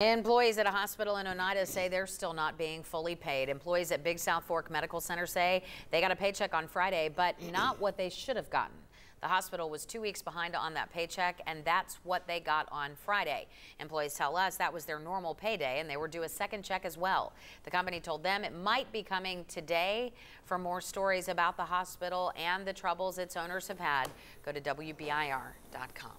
Employees at a hospital in Oneida say they're still not being fully paid. Employees at Big South Fork Medical Center say they got a paycheck on Friday, but not what they should have gotten. The hospital was two weeks behind on that paycheck, and that's what they got on Friday. Employees tell us that was their normal payday, and they were due a second check as well. The company told them it might be coming today. For more stories about the hospital and the troubles its owners have had, go to WBIR.com.